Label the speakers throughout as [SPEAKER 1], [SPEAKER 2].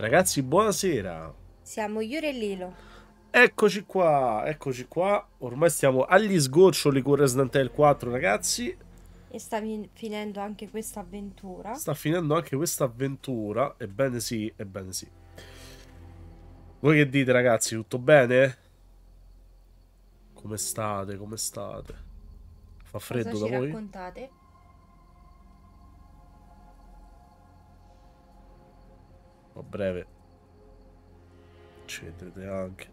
[SPEAKER 1] Ragazzi, buonasera.
[SPEAKER 2] Siamo Yuri e Lilo.
[SPEAKER 1] Eccoci qua, eccoci qua. Ormai stiamo agli sgoccioli con Resident Evil 4, ragazzi.
[SPEAKER 2] E sta finendo anche questa avventura.
[SPEAKER 1] Sta finendo anche questa avventura. Ebbene sì, ebbene sì. Voi che dite, ragazzi? Tutto bene? Come state? Come state? Fa freddo
[SPEAKER 2] Cosa
[SPEAKER 1] da voi?
[SPEAKER 2] raccontate?
[SPEAKER 1] A breve ci vedrete anche.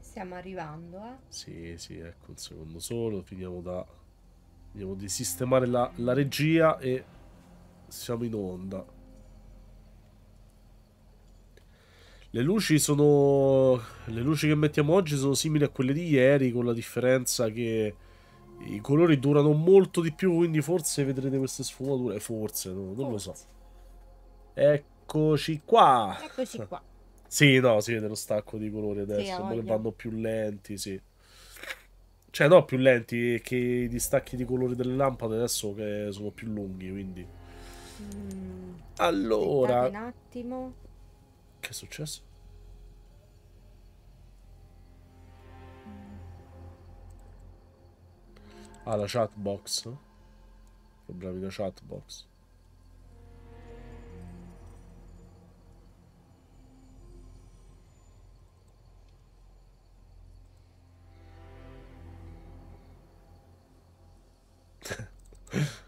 [SPEAKER 2] Stiamo arrivando, eh?
[SPEAKER 1] Sì, sì, ecco, un secondo solo, finiamo da... Vediamo di sistemare la, la regia e siamo in onda. Le luci sono... Le luci che mettiamo oggi sono simili a quelle di ieri, con la differenza che i colori durano molto di più, quindi forse vedrete queste sfumature. Forse, no, non lo so. Eccoci qua.
[SPEAKER 2] Eccoci qua.
[SPEAKER 1] Sì, no, si vede lo stacco di colori adesso,
[SPEAKER 2] Sì,
[SPEAKER 1] vanno più lenti, sì. Cioè, no, più lenti, che i distacchi di colori delle lampade adesso che sono più lunghi, quindi...
[SPEAKER 2] Mm,
[SPEAKER 1] Allora,
[SPEAKER 2] aspettate un attimo.
[SPEAKER 1] Che è successo? Ah, la chatbox. Problemi da chatbox. Ok.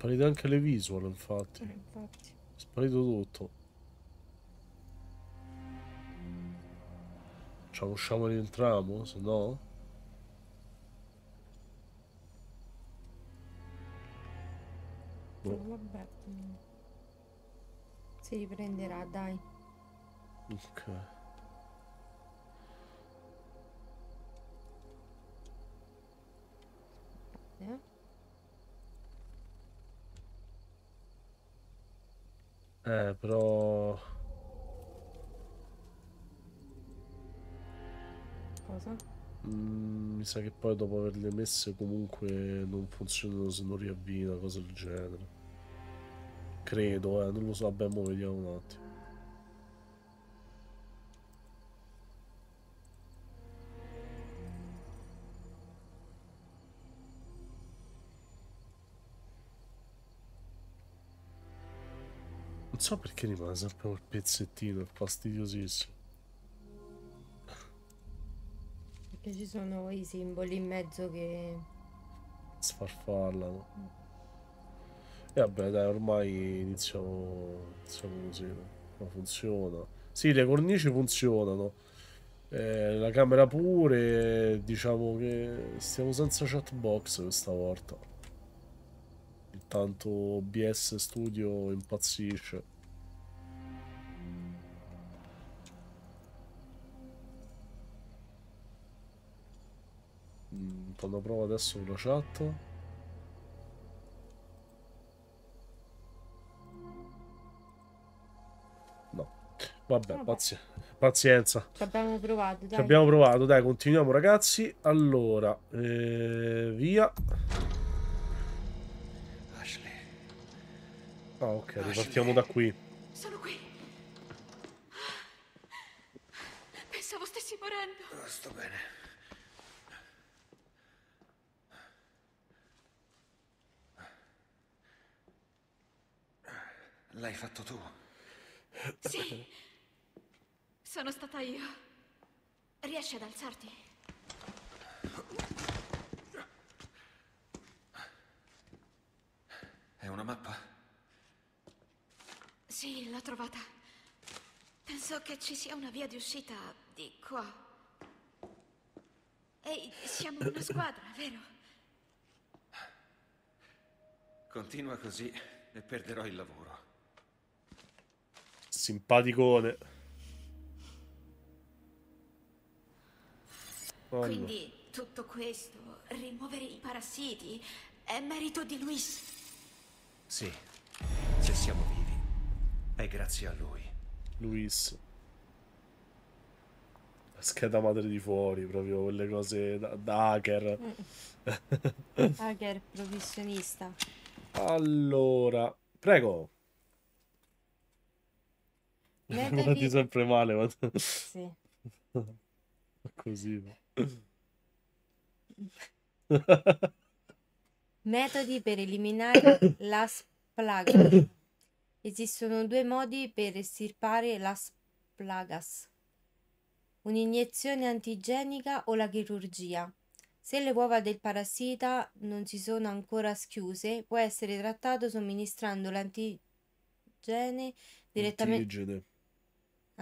[SPEAKER 1] sparite anche le visual, infatti.
[SPEAKER 2] Eh, infatti.
[SPEAKER 1] Sparito tutto. Facciamo usciamo e rientriamo, se no... Boh.
[SPEAKER 2] Vabbè. Si riprenderà, dai.
[SPEAKER 1] Ok.
[SPEAKER 2] Eh?
[SPEAKER 1] Eh, però...
[SPEAKER 2] Cosa?
[SPEAKER 1] mm, mi sa che poi dopo averle messe comunque non funzionano se non riavvii una cosa del genere. Credo, eh, non lo so, vabbè, mo vediamo un attimo. Non so perché rimane sempre quel pezzettino, è fastidiosissimo.
[SPEAKER 2] Perché ci sono i simboli in mezzo che...
[SPEAKER 1] sfarfallano. E vabbè, dai, ormai iniziamo, iniziamo così, no? Ma funziona. Sì, le cornici funzionano. Eh, la camera pure, diciamo che stiamo senza chatbox questa volta. Intanto OBS Studio impazzisce. Mm, Fanno prova adesso con la chat. No. Vabbè,
[SPEAKER 2] Vabbè.
[SPEAKER 1] pazi- pazienza.
[SPEAKER 2] ci abbiamo provato,
[SPEAKER 1] Ci
[SPEAKER 2] dai.
[SPEAKER 1] abbiamo provato, dai, continuiamo ragazzi. Allora, eh, via.
[SPEAKER 3] Ashley,
[SPEAKER 1] Ah, ok, ripartiamo da qui.
[SPEAKER 4] Sono qui. Pensavo stessi morendo.
[SPEAKER 3] oh, sto bene. L'hai fatto tu?
[SPEAKER 4] Sì. Sono stata io. Riesci ad alzarti?
[SPEAKER 3] È una mappa?
[SPEAKER 4] Sì, l'ho trovata. Penso che ci sia una via di uscita di qua. Ehi, siamo una squadra, vero?
[SPEAKER 3] Continua così e perderò il lavoro
[SPEAKER 1] simpaticone. Allora.
[SPEAKER 4] Quindi tutto questo, rimuovere i parassiti, è merito di Luis.
[SPEAKER 3] Sì, se siamo vivi, è grazie a lui.
[SPEAKER 1] Luis. La scheda madre di fuori, proprio quelle cose da, da hacker. Mm.
[SPEAKER 2] Hacker professionista.
[SPEAKER 1] Allora, prego.
[SPEAKER 2] Metodi...
[SPEAKER 1] sempre male, ma
[SPEAKER 2] Sì.
[SPEAKER 1] così. no.
[SPEAKER 2] Metodi per eliminare l'as plagas. Esistono due modi per estirpare l'as plagas. Un'iniezione antigenica o la chirurgia. Se le uova del parassita non si sono ancora schiuse, può essere trattato somministrando l'antigene direttamente
[SPEAKER 1] Antigene.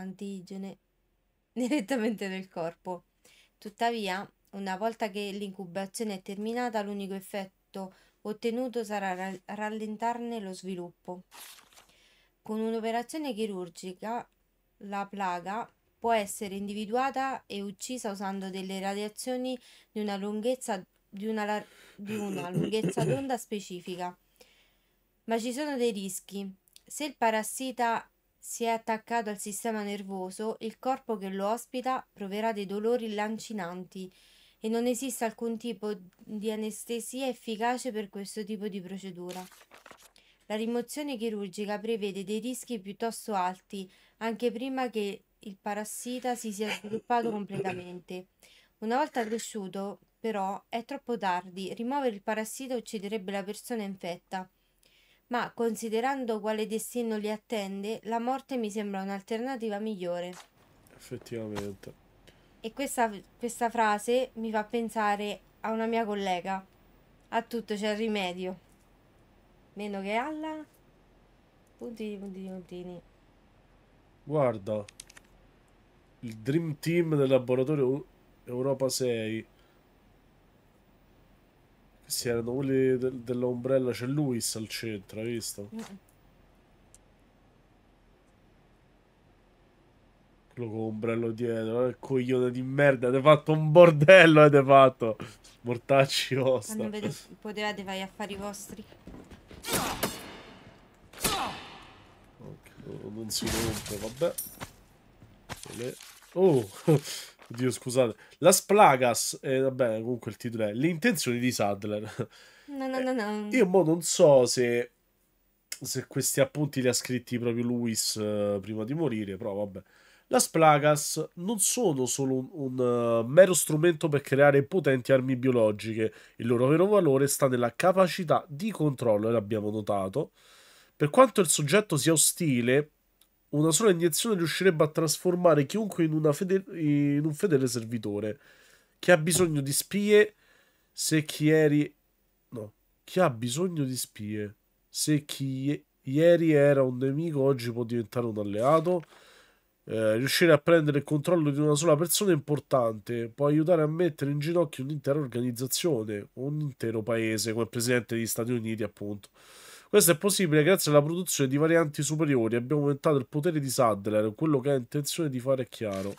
[SPEAKER 2] Antigene direttamente nel corpo. Tuttavia, una volta che l'incubazione è terminata, l'unico effetto ottenuto sarà ra- rallentarne lo sviluppo. Con un'operazione chirurgica, la plaga può essere individuata e uccisa usando delle radiazioni di una lunghezza, di una di una lunghezza d'onda specifica. Ma ci sono dei rischi. Se il parassita si è attaccato al sistema nervoso, il corpo che lo ospita proverà dei dolori lancinanti e non esiste alcun tipo di anestesia efficace per questo tipo di procedura. La rimozione chirurgica prevede dei rischi piuttosto alti, anche prima che il parassita si sia sviluppato completamente. Una volta cresciuto, però, è troppo tardi. Rimuovere il parassita ucciderebbe la persona infetta. Ma considerando quale destino li attende, la morte mi sembra un'alternativa migliore.
[SPEAKER 1] Effettivamente.
[SPEAKER 2] E questa, questa frase mi fa pensare a una mia collega. A tutto c'è rimedio. Meno che alla... Puntini, puntini, puntini.
[SPEAKER 1] Guarda, il Dream Team del laboratorio Europa 6. Questi erano quelli del- dell'ombrella, c'è Luis al centro, hai visto?
[SPEAKER 2] Mm.
[SPEAKER 1] Quello con l'ombrello dietro, eh, coglione di merda, avete fatto un bordello, avete fatto. Mortacci
[SPEAKER 2] Ma non
[SPEAKER 1] vostra.
[SPEAKER 2] vedo, potevate fare gli affari vostri.
[SPEAKER 1] Ok, no- non si rompe, vabbè. Oh, oddio, scusate. Las Plagas, eh, vabbè, comunque il titolo è Le intenzioni di Sadler.
[SPEAKER 2] No, no, no, no.
[SPEAKER 1] Io mo non so se, se questi appunti li ha scritti proprio Luis eh, prima di morire, però vabbè. Las Plagas non sono solo un, un, eh, mero strumento per creare potenti armi biologiche. Il loro vero valore sta nella capacità di controllo, e l'abbiamo notato. Per quanto il soggetto sia ostile, una sola iniezione riuscirebbe a trasformare chiunque in, fede- in un fedele servitore che ha bisogno di spie se chi eri No, chi ha bisogno di spie? Se chi ieri era un nemico, oggi può diventare un alleato. Eh, riuscire a prendere il controllo di una sola persona è importante. Può aiutare a mettere in ginocchio un'intera organizzazione, un intero paese, come il presidente degli Stati Uniti, appunto. Questo è possibile grazie alla produzione di varianti superiori. Abbiamo aumentato il potere di Sadler. Quello che ha intenzione di fare è chiaro.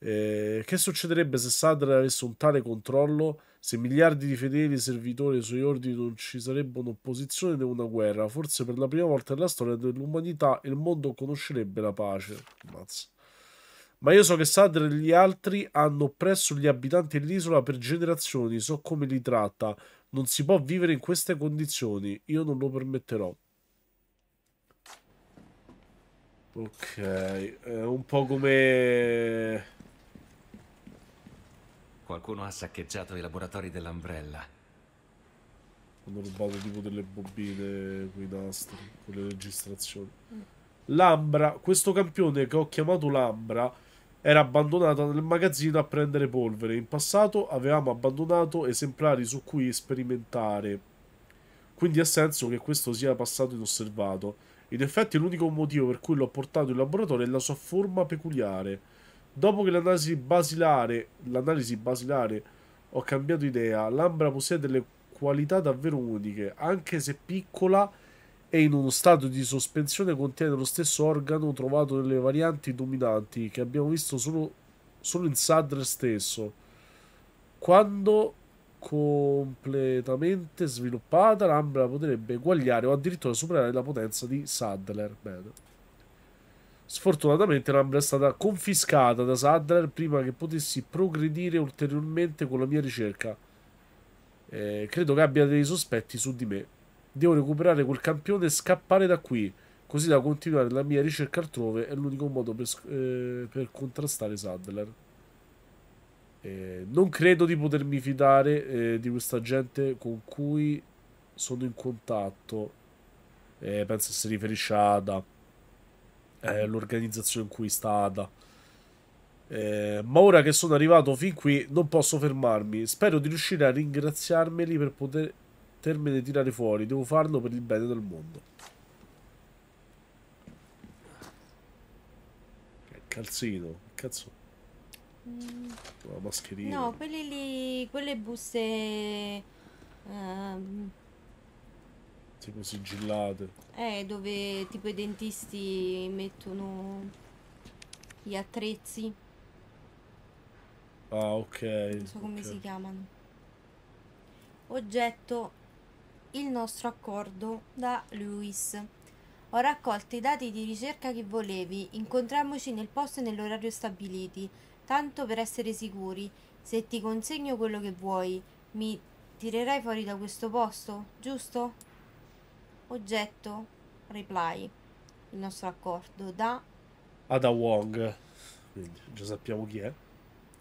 [SPEAKER 1] Eh, che succederebbe se Sadler avesse un tale controllo? Se miliardi di fedeli servitori ai suoi ordini non ci sarebbe un'opposizione né una guerra, forse per la prima volta nella storia dell'umanità il mondo conoscerebbe la pace. Mazza. Ma io so che Sadler e gli altri hanno oppresso gli abitanti dell'isola per generazioni, so come li tratta. Non si può vivere in queste condizioni, io non lo permetterò. Ok, è un po' come...
[SPEAKER 3] Qualcuno ha saccheggiato i laboratori dell'Umbrella.
[SPEAKER 1] Hanno rubato tipo delle bobine con i nastri, con le registrazioni. L'Ambra, questo campione che ho chiamato l'Ambra, era abbandonato nel magazzino a prendere polvere. In passato avevamo abbandonato esemplari su cui sperimentare. Quindi ha senso che questo sia passato inosservato. In effetti l'unico motivo per cui l'ho portato in laboratorio è la sua forma peculiare. Dopo che l'analisi basilare, l'analisi basilare ho cambiato idea, l'Ambra possiede delle qualità davvero uniche, anche se piccola e in uno stato di sospensione contiene lo stesso organo trovato nelle varianti dominanti che abbiamo visto solo, solo in Sadr stesso. quando completamente sviluppata, l'Ambra potrebbe eguagliare o addirittura superare la potenza di Sadler. Bene. Sfortunatamente l'Ambra è stata confiscata da Sadler prima che potessi progredire ulteriormente con la mia ricerca. Eh, credo che abbia dei sospetti su di me. Devo recuperare quel campione e scappare da qui, così da continuare la mia ricerca altrove è l'unico modo per, eh, per contrastare Sadler. Eh, non credo di potermi fidare eh, di questa gente con cui sono in contatto. Eh, penso si riferisce a Ada, eh, l'organizzazione in cui sta Ada. Eh, ma ora che sono arrivato fin qui non posso fermarmi. Spero di riuscire a ringraziarmeli per poter, potermene tirare fuori. Devo farlo per il bene del mondo. Calzino, cazzo.
[SPEAKER 2] Mm,
[SPEAKER 1] La mascherina.
[SPEAKER 2] no, quelli lì, quelle buste ehm,
[SPEAKER 1] Tipo sigillate.
[SPEAKER 2] eh, dove tipo i dentisti mettono gli attrezzi,
[SPEAKER 1] Ah, ok.
[SPEAKER 2] non so come
[SPEAKER 1] ok.
[SPEAKER 2] si chiamano. Oggetto, il nostro accordo da Lewis. Ho raccolto i dati di ricerca che volevi. Incontriamoci nel posto e nell'orario stabiliti. Tanto per essere sicuri, se ti consegno quello che vuoi, mi tirerai fuori da questo posto, giusto? Oggetto, reply. Il nostro accordo da
[SPEAKER 1] Ada Wong. Quindi già sappiamo chi è.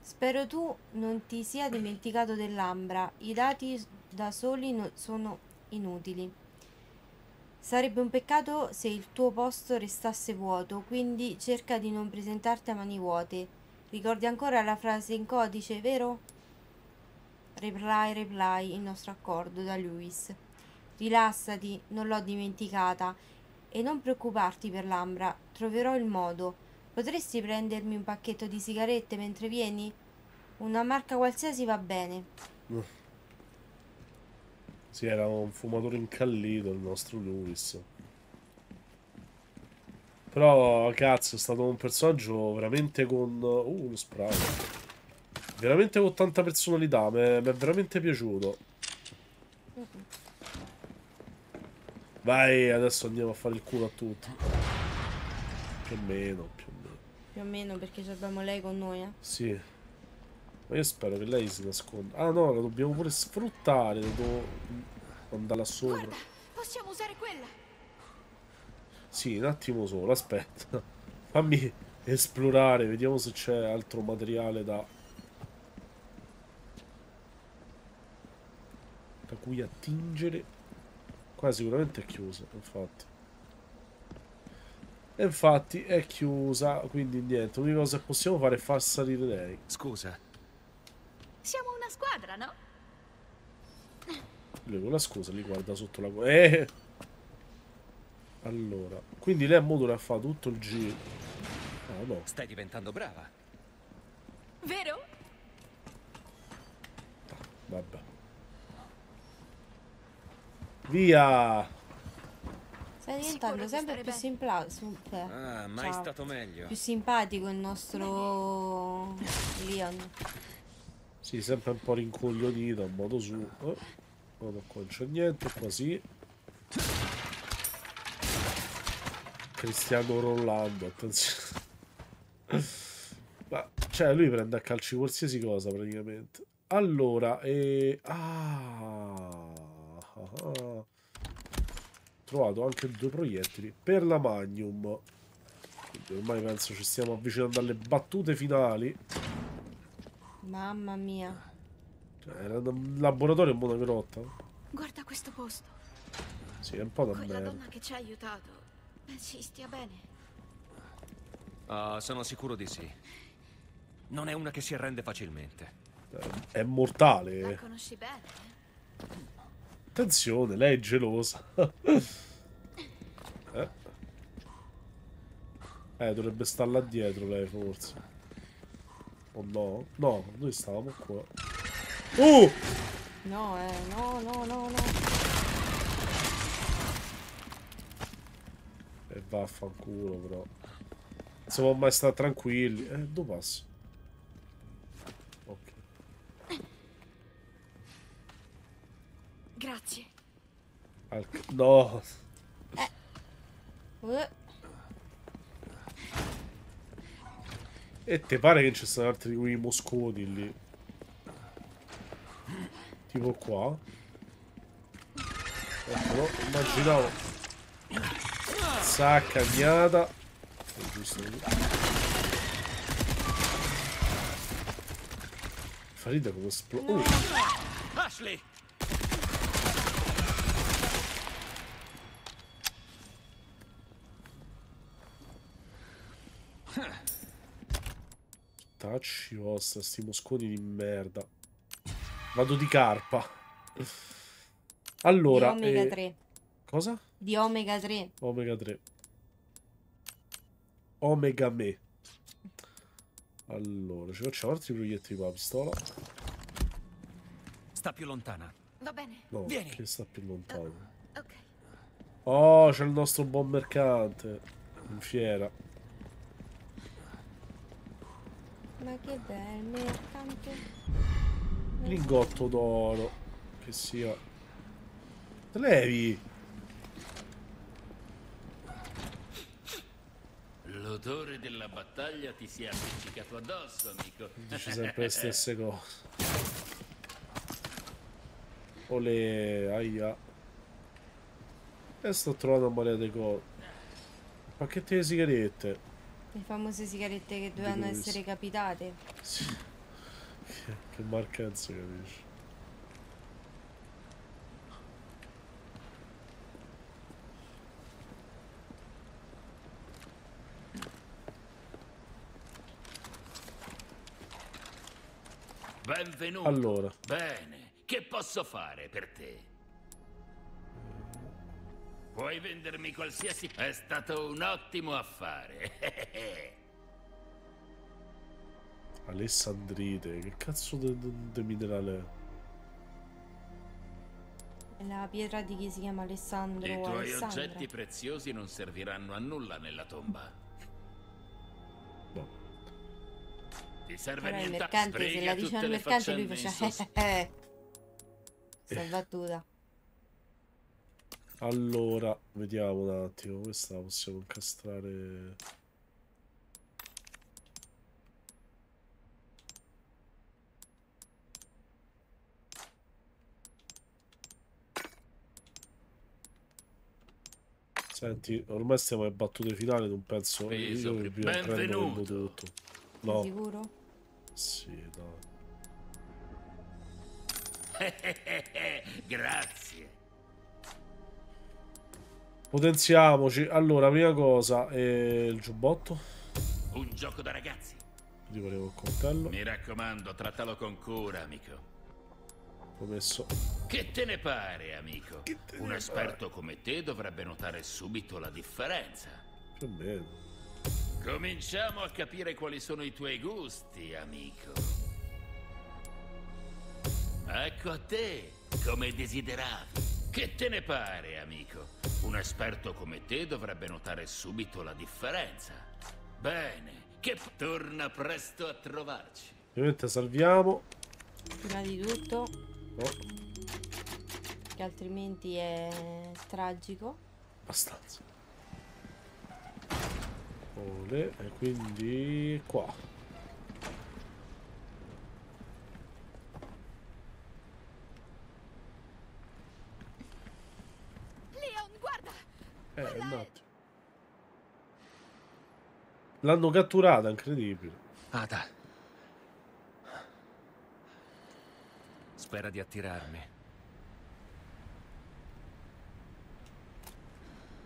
[SPEAKER 2] Spero tu non ti sia dimenticato dell'Ambra. I dati da soli no- sono inutili. Sarebbe un peccato se il tuo posto restasse vuoto, quindi cerca di non presentarti a mani vuote. Ricordi ancora la frase in codice, vero? Reply, reply, il nostro accordo da Lewis. Rilassati, non l'ho dimenticata. E non preoccuparti per l'Ambra, troverò il modo. Potresti prendermi un pacchetto di sigarette mentre vieni? Una marca qualsiasi va bene.
[SPEAKER 1] Sì, era un fumatore incallito il nostro Lewis. Però, cazzo, è stato un personaggio veramente con... Uh, uno spray. Veramente con tanta personalità. Mi è veramente piaciuto. Vai, adesso andiamo a fare il culo a tutti. Più o meno, più o meno.
[SPEAKER 2] Più o meno perché abbiamo lei con noi, eh.
[SPEAKER 1] Sì. Ma io spero che lei si nasconda. Ah no, la dobbiamo pure sfruttare. Devo andare là sopra.
[SPEAKER 4] Guarda, possiamo usare quella.
[SPEAKER 1] Sì, un attimo solo, aspetta. Fammi esplorare, vediamo se c'è altro materiale da... da cui attingere. Qua sicuramente è chiusa, infatti. E infatti è chiusa, quindi niente. L'unica cosa che possiamo fare è far salire lei.
[SPEAKER 3] Scusa,
[SPEAKER 4] squadra, no?
[SPEAKER 1] Lui con la scusa li guarda sotto la... gu- Eh! Allora, quindi lei a modulo ha fatto tutto il giro. Ah no,
[SPEAKER 3] stai diventando brava.
[SPEAKER 4] Vero?
[SPEAKER 1] vabbè. Via!
[SPEAKER 2] Stai diventando
[SPEAKER 4] di
[SPEAKER 2] sempre più, eh,
[SPEAKER 3] Ah, mai
[SPEAKER 2] ciao.
[SPEAKER 3] stato meglio.
[SPEAKER 2] più simpatico il nostro Leon.
[SPEAKER 1] Sì, sempre un po' rincoglionito, a modo su. Oh, no, no, qua non c'è niente, qua sì. Cristiano Rolando, attenzione. Ma, cioè, lui prende a calci qualsiasi cosa, praticamente. Allora, e... Ah, ah, ah. Trovato anche due proiettili per la Magnum. Quindi ormai penso ci stiamo avvicinando alle battute finali.
[SPEAKER 2] Mamma mia.
[SPEAKER 1] Cioè, era un laboratorio in una grotta.
[SPEAKER 4] Guarda questo posto.
[SPEAKER 1] Sì, è un po' da
[SPEAKER 4] Quella
[SPEAKER 1] merda.
[SPEAKER 4] donna che ci ha aiutato. Pensi stia bene?
[SPEAKER 3] Ah, sono sicuro di sì. Non è una che si arrende facilmente.
[SPEAKER 1] Eh, È mortale.
[SPEAKER 4] La conosci bene? eh?
[SPEAKER 1] Attenzione, lei è gelosa. eh. Eh, dovrebbe stare là dietro lei, forse. Oh no, no, noi stavamo qua. Oh!
[SPEAKER 2] No, eh, no, no, no, no.
[SPEAKER 1] E vaffanculo, però. Siamo mai stati tranquilli. Eh, dove passo? Ok.
[SPEAKER 4] Grazie.
[SPEAKER 1] Al... No. Eh.
[SPEAKER 2] Uh.
[SPEAKER 1] E te pare che ci sono altri di quei mosconi lì? Tipo qua? Eccolo, immaginavo. Saccagnata. È giusto così. Fa ridere come esplode. Oh,
[SPEAKER 3] Ashley!
[SPEAKER 1] Tacci vostra, sti mosconi di merda. Vado di carpa.
[SPEAKER 2] di
[SPEAKER 1] Allora,
[SPEAKER 2] Omega
[SPEAKER 1] eh,
[SPEAKER 2] 3.
[SPEAKER 1] cosa?
[SPEAKER 2] Di Omega 3.
[SPEAKER 1] Omega 3. Omega me. Allora, ci facciamo altri proiettili con la pistola.
[SPEAKER 3] Sta più lontana.
[SPEAKER 4] Va bene.
[SPEAKER 1] No,
[SPEAKER 3] Vieni.
[SPEAKER 1] che sta più lontano.
[SPEAKER 4] Ok.
[SPEAKER 1] Oh, c'è il nostro buon mercante. In fiera.
[SPEAKER 2] Ma che bel mercante.
[SPEAKER 1] Lingotto d'oro. Che sia. Te levi.
[SPEAKER 5] L'odore della battaglia ti si è appiccicato addosso, amico.
[SPEAKER 1] Dici sempre le stesse cose. Ole, aia. E sto trovando un marea di cose. Pacchetti di sigarette.
[SPEAKER 2] Le famose sigarette che dovevano essere capitate.
[SPEAKER 1] Sì. Che, che marcanza, capisci?
[SPEAKER 5] Benvenuto.
[SPEAKER 1] Allora.
[SPEAKER 5] Bene, che posso fare per te? Puoi vendermi qualsiasi... È stato un ottimo affare.
[SPEAKER 1] Alessandrite, che cazzo di minerale è?
[SPEAKER 2] La pietra di chi si chiama Alessandro
[SPEAKER 5] I tuoi
[SPEAKER 2] Alessandra.
[SPEAKER 5] oggetti preziosi non serviranno a nulla nella tomba.
[SPEAKER 1] No.
[SPEAKER 5] Ti serve
[SPEAKER 2] Però il
[SPEAKER 5] niente?
[SPEAKER 2] mercante, se la diceva
[SPEAKER 5] tutte
[SPEAKER 2] al mercante lui faceva Sta battuta.
[SPEAKER 1] Allora, vediamo un attimo. Questa la possiamo incastrare. Senti, ormai stiamo alle battute finali, non penso.
[SPEAKER 5] Peso,
[SPEAKER 1] Io prima
[SPEAKER 5] benvenuto.
[SPEAKER 1] prendo tutto. No,
[SPEAKER 2] Sicuro?
[SPEAKER 1] sì, no.
[SPEAKER 5] Grazie.
[SPEAKER 1] Potenziamoci. Allora, prima cosa, eh, il giubbotto.
[SPEAKER 5] Un gioco da ragazzi.
[SPEAKER 1] Gli volevo il coltello.
[SPEAKER 5] Mi raccomando, trattalo con cura, amico.
[SPEAKER 1] Ho messo.
[SPEAKER 5] Che te ne pare, amico? Un esperto come te dovrebbe notare subito la differenza.
[SPEAKER 1] Più o meno.
[SPEAKER 5] Cominciamo a capire quali sono i tuoi gusti, amico. Ecco a te, come desideravi. Che te ne pare, amico? Un esperto come te dovrebbe notare subito la differenza. Bene, che torna presto a trovarci.
[SPEAKER 1] Ovviamente salviamo.
[SPEAKER 2] Prima di tutto,
[SPEAKER 1] No,
[SPEAKER 2] che altrimenti è tragico.
[SPEAKER 1] abbastanza. Ole, e quindi qua.
[SPEAKER 4] Leon, guarda!
[SPEAKER 1] Eh, un attimo. L'hanno catturata, incredibile.
[SPEAKER 3] Ada. Spera di attirarmi.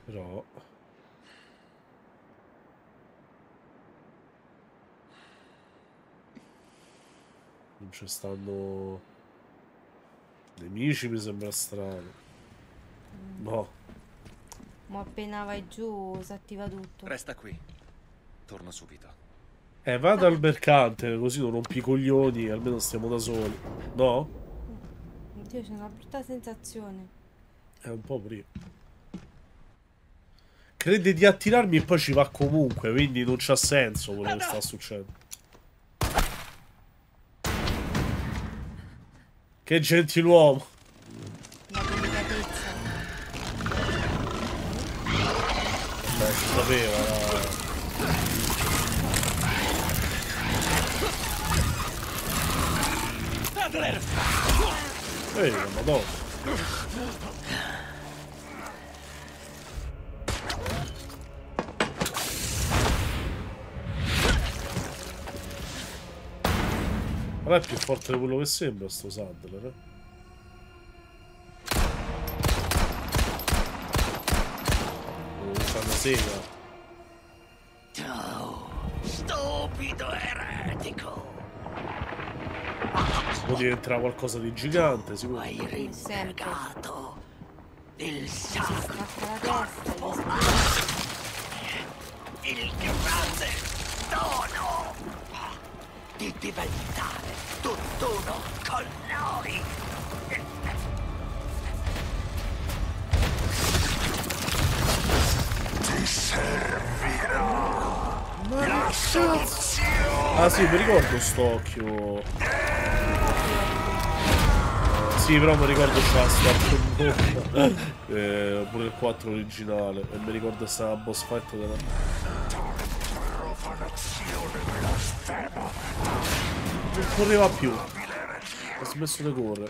[SPEAKER 1] Però... Non ci stanno... Nemici mi sembra strano. No.
[SPEAKER 2] Ma appena vai giù si attiva tutto.
[SPEAKER 3] Resta qui. Torno subito.
[SPEAKER 1] Eh, vado al mercante, così non rompi i coglioni, almeno stiamo da soli. No?
[SPEAKER 2] Oddio, c'è una brutta sensazione.
[SPEAKER 1] È un po' prima. Crede di attirarmi e poi ci va comunque, quindi non c'ha senso quello che sta succedendo. Che gentiluomo.
[SPEAKER 6] Ehi, madonna. Ma è più forte di quello che sembra sto Sadler, eh? Oh.
[SPEAKER 2] Stupido eretico!
[SPEAKER 6] Può diventerà qualcosa di gigante, sicuro.
[SPEAKER 2] Hai rinnegato il sacro
[SPEAKER 1] la gli
[SPEAKER 2] il grande dono di diventare tutt'uno con noi.
[SPEAKER 6] Ah sì, mi ricordo sto occhio. Sì, però mi ricordo c'era sta eh, pure il 4 originale. E mi ricordo sta boss fight della... Non correva più. Ha smesso di correre.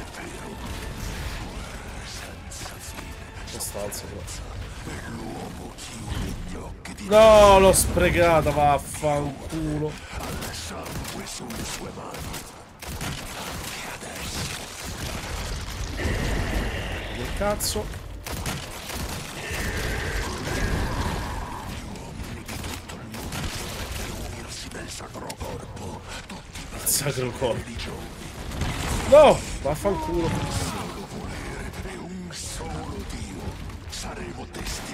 [SPEAKER 1] Abbastanza
[SPEAKER 6] però. No, l'ho sprecata, vaffanculo. Che cazzo? Il sacro corpo. No! Vaffanculo.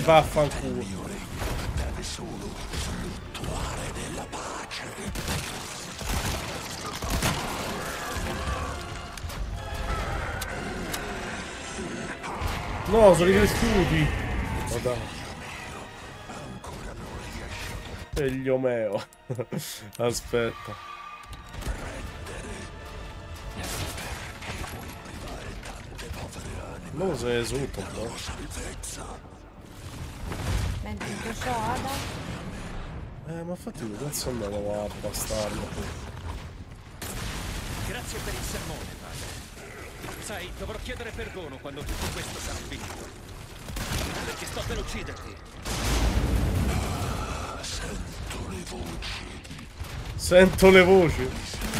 [SPEAKER 6] vaffanculo. No, sono ricresciuti. Madonna. E gli Omeo. Aspetta. Se ne esulta un po'.
[SPEAKER 1] Mentre tutto ciò Ada
[SPEAKER 6] Eh, ma infatti dove cazzo andavo a bastarlo?
[SPEAKER 3] Grazie per il sermone, padre. Sai, dovrò chiedere perdono quando tutto questo sarà finito. Perché sto per ucciderti.
[SPEAKER 6] Sento le voci.
[SPEAKER 1] con le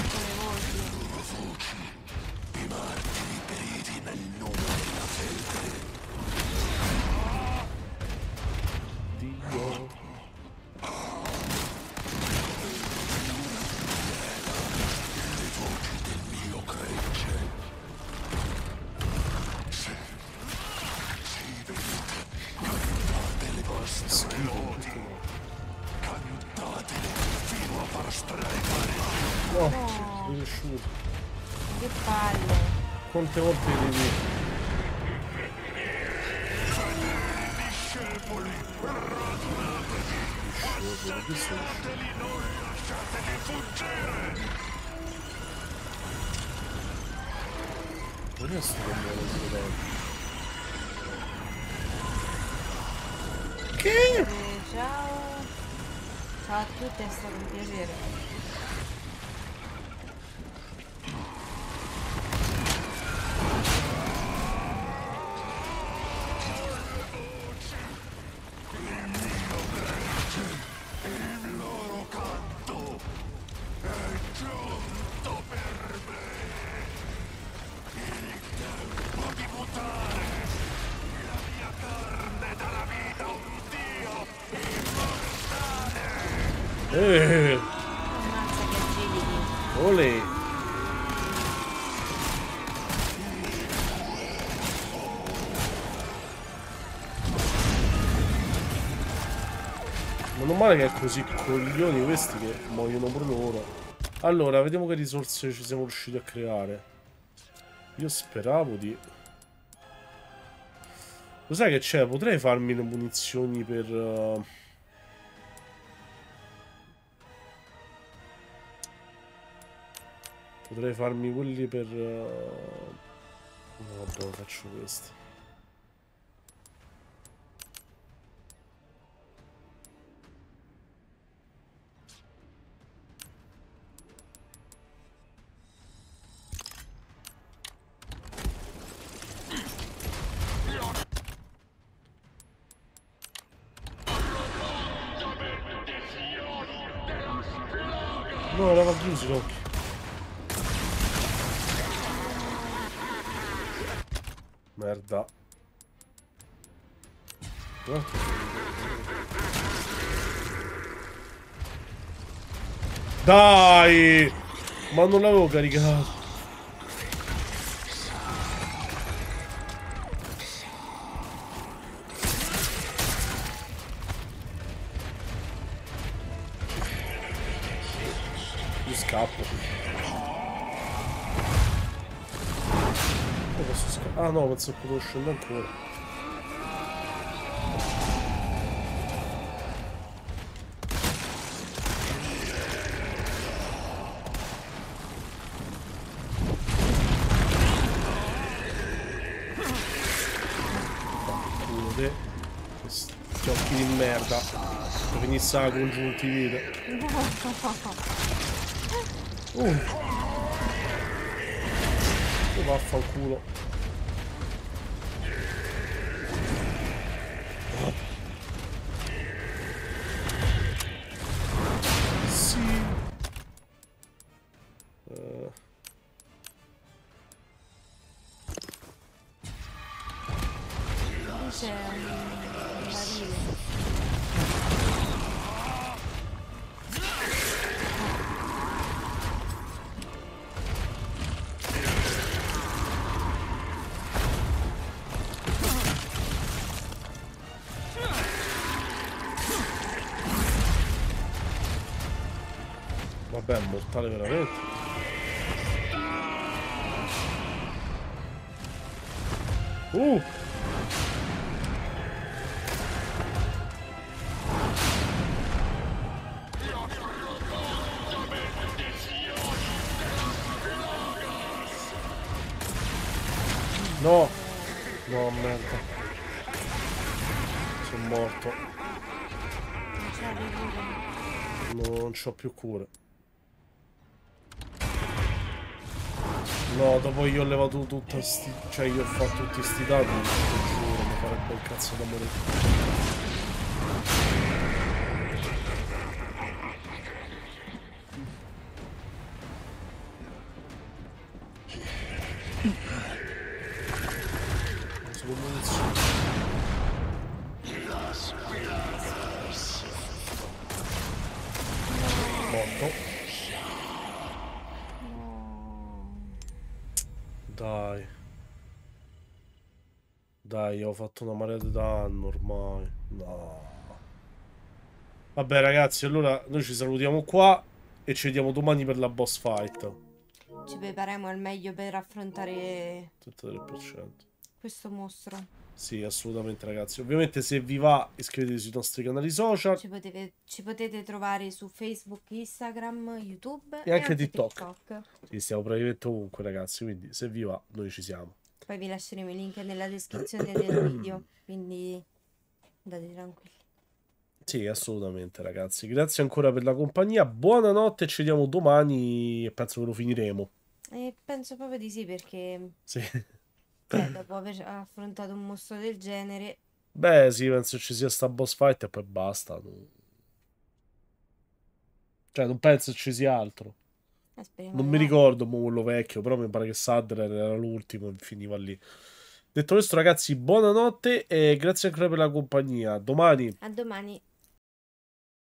[SPEAKER 1] Che? Eh, ciao. Ciao a tutti, è stato un piacere. Così coglioni questi che muoiono pure loro. Allora, vediamo che risorse ci siamo riusciti a creare. Io speravo di... Lo sai che c'è? Potrei farmi le munizioni per... uh, Potrei farmi quelli per... uh, No, vabbè, faccio questo. Ma non l'avevo caricato. Io scappo. Come posso scappare? Ah no, penso che potevo scendere ancora. Finisse la congiuntivite. Uh. Oh, vaffanculo. Vabbè, è mortale veramente. Uh! No! No, merda. Sono morto.
[SPEAKER 2] Non
[SPEAKER 1] c'ho più cure. Dopo io ho levato tutto sti... Cioè io ho fatto tutti sti dati, ti giuro, mi farebbe il cazzo da morire. Dai, ho fatto una marea di danno ormai. No. Vabbè ragazzi, allora noi ci salutiamo qua e ci vediamo domani per la boss fight.
[SPEAKER 2] Ci prepariamo al meglio per affrontare
[SPEAKER 1] 33%.
[SPEAKER 2] questo mostro.
[SPEAKER 1] Sì, assolutamente ragazzi. Ovviamente se vi va iscrivetevi sui nostri canali social.
[SPEAKER 2] Ci potete, ci potete trovare su Facebook, Instagram, YouTube
[SPEAKER 1] E anche TikTok. Sì, stiamo praticamente ovunque ragazzi, quindi se vi va noi ci siamo.
[SPEAKER 2] Poi vi lasceremo i link nella descrizione del video, quindi andate tranquilli.
[SPEAKER 1] Sì, assolutamente ragazzi. Grazie ancora per la compagnia. Buonanotte, ci vediamo domani e penso che lo finiremo.
[SPEAKER 2] E penso proprio di sì perché
[SPEAKER 1] Sì.
[SPEAKER 2] cioè, dopo aver affrontato un mostro del genere,
[SPEAKER 1] Beh, sì, penso ci sia sta boss fight e poi basta. Cioè, non penso ci sia altro.
[SPEAKER 2] Eh, speriamo
[SPEAKER 1] Non mi ricordo mo quello vecchio, però mi pare che Sadler era l'ultimo e finiva lì. Detto questo, ragazzi, buonanotte e grazie ancora per la compagnia. Domani
[SPEAKER 2] A domani.